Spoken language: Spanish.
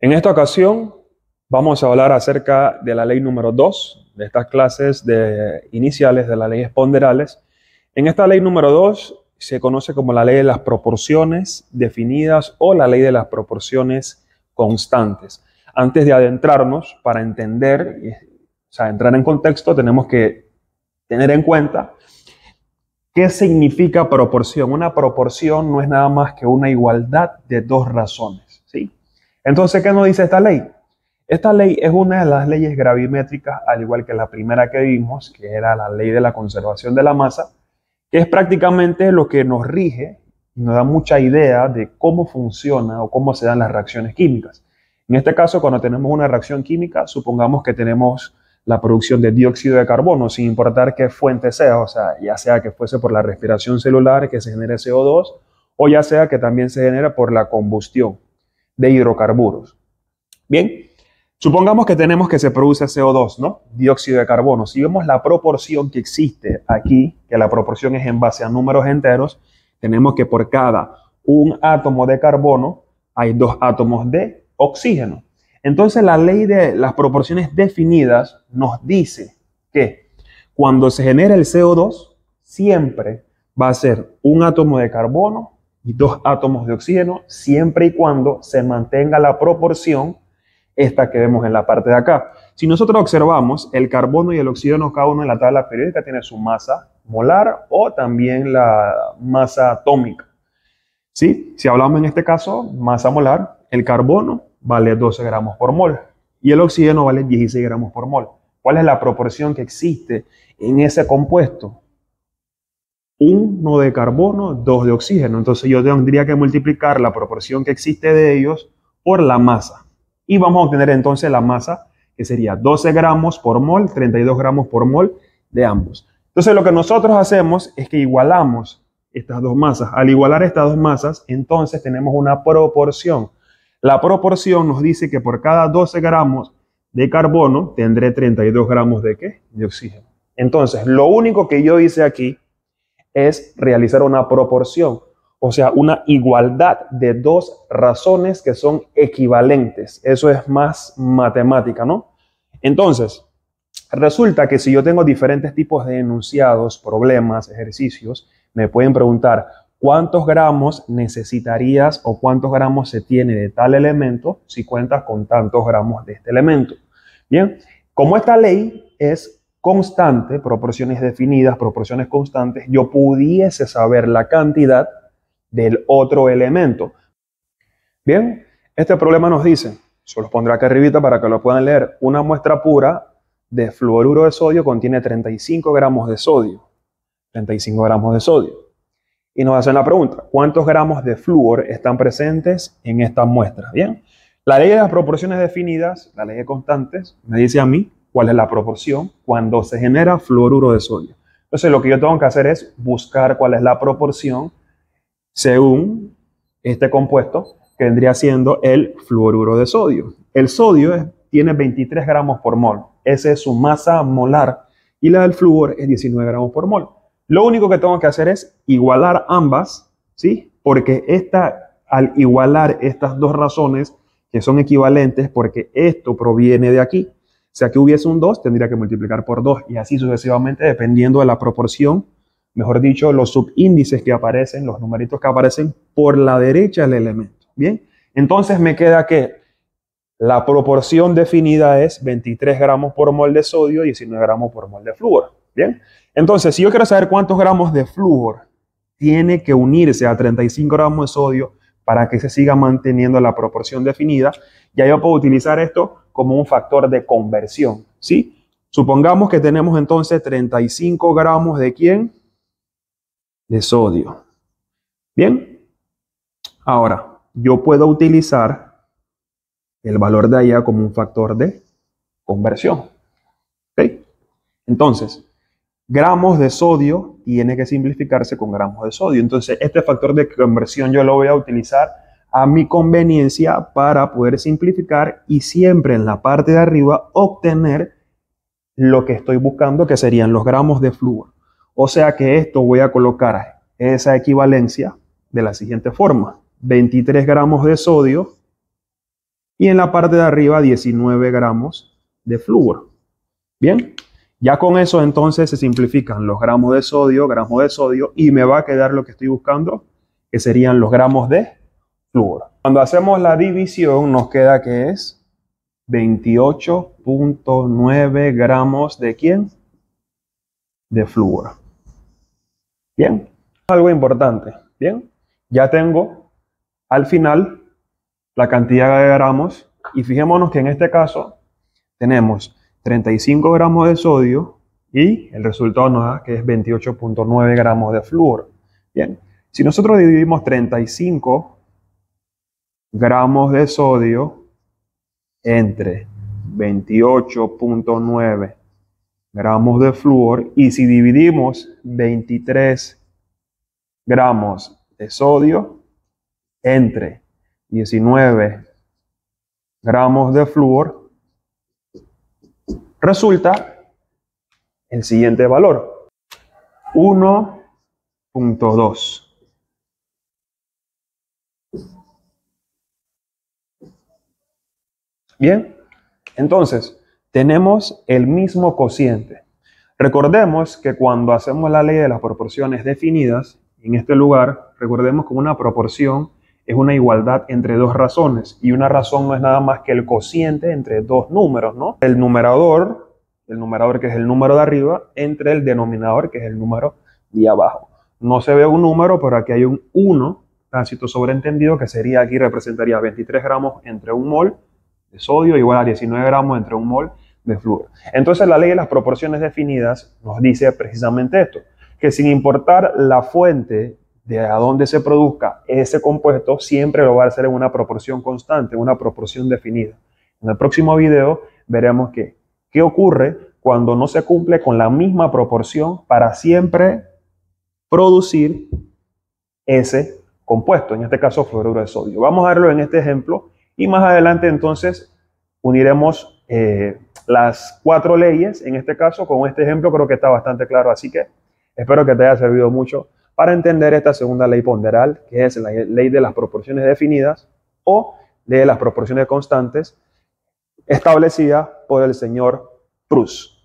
En esta ocasión vamos a hablar acerca de la ley número 2 de estas clases de iniciales de las leyes ponderales. En esta ley número 2 se conoce como la ley de las proporciones definidas o la ley de las proporciones constantes. Antes de adentrarnos para entender, o sea, entrar en contexto, tenemos que tener en cuenta qué significa proporción. Una proporción no es nada más que una igualdad de dos razones, ¿sí? Entonces, ¿qué nos dice esta ley? Esta ley es una de las leyes gravimétricas, al igual que la primera que vimos, que era la ley de la conservación de la masa, que es prácticamente lo que nos rige y nos da mucha idea de cómo funciona o cómo se dan las reacciones químicas. En este caso, cuando tenemos una reacción química, supongamos que tenemos la producción de dióxido de carbono, sin importar qué fuente sea, o sea, ya sea que fuese por la respiración celular que se genere CO2, o ya sea que también se genere por la combustión de hidrocarburos. Bien, supongamos que tenemos que se produce CO2, ¿no? Dióxido de carbono. Si vemos la proporción que existe aquí, que la proporción es en base a números enteros, tenemos que por cada un átomo de carbono hay dos átomos de oxígeno. Entonces la ley de las proporciones definidas nos dice que cuando se genera el CO2, siempre va a ser un átomo de carbono y dos átomos de oxígeno, siempre y cuando se mantenga la proporción esta que vemos en la parte de acá. Si nosotros observamos, el carbono y el oxígeno, cada uno en la tabla periódica tiene su masa molar o también la masa atómica. ¿Sí? Si hablamos en este caso, masa molar, el carbono vale 12 gramos por mol y el oxígeno vale 16 gramos por mol. ¿Cuál es la proporción que existe en ese compuesto? Uno de carbono, dos de oxígeno. Entonces yo tendría que multiplicar la proporción que existe de ellos por la masa. Y vamos a obtener entonces la masa que sería 12 gramos por mol, 32 gramos por mol de ambos. Entonces lo que nosotros hacemos es que igualamos estas dos masas. Al igualar estas dos masas, entonces tenemos una proporción. La proporción nos dice que por cada 12 gramos de carbono tendré 32 gramos de qué? De oxígeno. Entonces, lo único que yo hice aquí es realizar una proporción, o sea, una igualdad de dos razones que son equivalentes. Eso es más matemática, ¿no? Entonces, resulta que si yo tengo diferentes tipos de enunciados, problemas, ejercicios, me pueden preguntar cuántos gramos necesitarías o cuántos gramos se tiene de tal elemento si cuentas con tantos gramos de este elemento. Bien, como esta ley es constante, proporciones definidas, proporciones constantes, yo pudiese saber la cantidad del otro elemento. Bien, este problema nos dice, se los pondré acá arribita para que lo puedan leer, una muestra pura de fluoruro de sodio contiene 35 gramos de sodio. 35 gramos de sodio. Y nos hacen la pregunta, ¿cuántos gramos de flúor están presentes en esta muestra? Bien, la ley de las proporciones definidas, la ley de constantes, me dice a mí cuál es la proporción cuando se genera fluoruro de sodio. Entonces lo que yo tengo que hacer es buscar cuál es la proporción según este compuesto que vendría siendo el fluoruro de sodio. El sodio tiene 23 gramos por mol. Esa es su masa molar y la del flúor es 19 gramos por mol. Lo único que tengo que hacer es igualar ambas, ¿sí? Porque esta, al igualar estas dos razones que son equivalentes, porque esto proviene de aquí, sea que hubiese un 2, tendría que multiplicar por 2 y así sucesivamente dependiendo de la proporción, mejor dicho, los subíndices que aparecen, los numeritos que aparecen por la derecha del elemento. Bien, entonces me queda que la proporción definida es 23 gramos por mol de sodio y 19 gramos por mol de flúor. Bien, entonces si yo quiero saber cuántos gramos de flúor tiene que unirse a 35 gramos de sodio para que se siga manteniendo la proporción definida, ya yo puedo utilizar esto como un factor de conversión, ¿sí? Supongamos que tenemos entonces 35 gramos de quién? De sodio. Bien. Ahora, yo puedo utilizar el valor de allá como un factor de conversión. ¿Ok? Entonces, gramos de sodio tiene que simplificarse con gramos de sodio. Entonces, este factor de conversión yo lo voy a utilizar a mi conveniencia para poder simplificar y siempre en la parte de arriba obtener lo que estoy buscando, que serían los gramos de flúor. O sea que esto voy a colocar esa equivalencia de la siguiente forma. 23 gramos de sodio y en la parte de arriba 19 gramos de flúor. Bien, ya con eso entonces se simplifican los gramos de sodio, gramos de sodio y me va a quedar lo que estoy buscando, que serían los gramos de flúor. Cuando hacemos la división nos queda que es 28.9 gramos de quién? De flúor. Bien, algo importante. Bien, ya tengo al final la cantidad de gramos y fijémonos que en este caso tenemos 35 gramos de sodio y el resultado nos da que es 28.9 gramos de flúor. Bien, si nosotros dividimos 35 gramos de sodio entre 28.9 gramos de flúor y si dividimos 23 gramos de sodio entre 19 gramos de flúor, resulta el siguiente valor, 1.2. Bien, entonces tenemos el mismo cociente. Recordemos que cuando hacemos la ley de las proporciones definidas, en este lugar, recordemos que una proporción es una igualdad entre dos razones y una razón no es nada más que el cociente entre dos números, ¿no? El numerador, el numerador que es el número de arriba, entre el denominador que es el número de abajo. No se ve un número, pero aquí hay un 1, tácito sobreentendido, que sería aquí representaría 23 gramos entre un mol de sodio igual a 19 gramos entre un mol de flúor. Entonces la ley de las proporciones definidas nos dice precisamente esto, que sin importar la fuente de a dónde se produzca ese compuesto, siempre lo va a hacer en una proporción constante, una proporción definida. En el próximo video veremos que, qué ocurre cuando no se cumple con la misma proporción para siempre producir ese compuesto, en este caso fluoruro de sodio. Vamos a verlo en este ejemplo y más adelante entonces uniremos eh, las cuatro leyes, en este caso con este ejemplo creo que está bastante claro, así que espero que te haya servido mucho para entender esta segunda ley ponderal, que es la ley de las proporciones definidas o de las proporciones constantes establecida por el señor Proust.